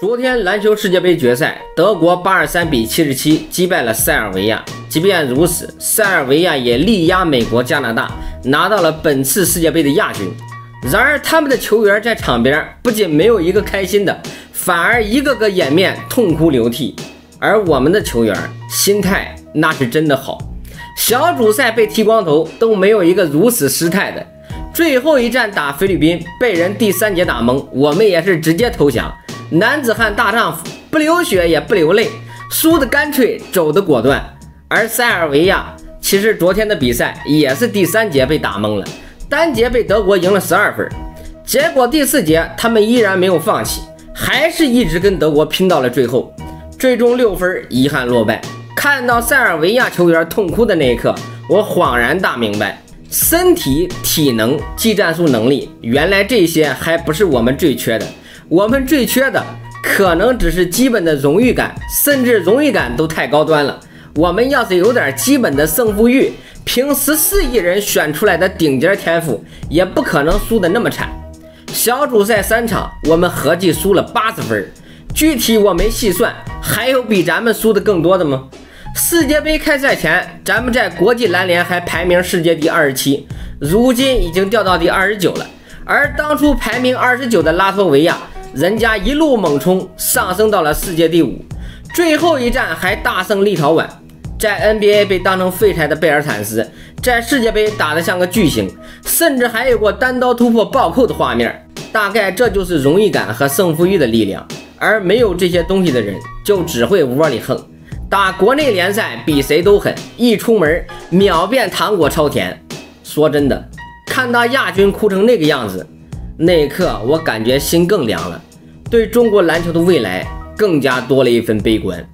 昨天篮球世界杯决赛，德国八十三比七十七击败了塞尔维亚。即便如此，塞尔维亚也力压美国、加拿大，拿到了本次世界杯的亚军。然而，他们的球员在场边不仅没有一个开心的，反而一个个掩面痛哭流涕。而我们的球员心态那是真的好，小组赛被剃光头都没有一个如此失态的。最后一战打菲律宾，被人第三节打懵，我们也是直接投降。男子汉大丈夫，不流血也不流泪，输的干脆，走的果断。而塞尔维亚其实昨天的比赛也是第三节被打懵了，单节被德国赢了十二分，结果第四节他们依然没有放弃，还是一直跟德国拼到了最后，最终六分遗憾落败。看到塞尔维亚球员痛哭的那一刻，我恍然大明白，身体、体能、技战术能力，原来这些还不是我们最缺的。我们最缺的可能只是基本的荣誉感，甚至荣誉感都太高端了。我们要是有点基本的胜负欲，凭十四亿人选出来的顶尖天赋，也不可能输得那么惨。小组赛三场，我们合计输了八十分，具体我没细算。还有比咱们输的更多的吗？世界杯开赛前，咱们在国际篮联还排名世界第二十七，如今已经掉到第二十九了。而当初排名二十九的拉脱维亚。人家一路猛冲，上升到了世界第五，最后一战还大胜立陶宛。在 NBA 被当成废柴的贝尔坦斯，在世界杯打得像个巨星，甚至还有过单刀突破暴扣的画面。大概这就是荣誉感和胜负欲的力量。而没有这些东西的人，就只会窝里横。打国内联赛比谁都狠，一出门秒变糖果超甜。说真的，看到亚军哭成那个样子。那一刻，我感觉心更凉了，对中国篮球的未来更加多了一份悲观。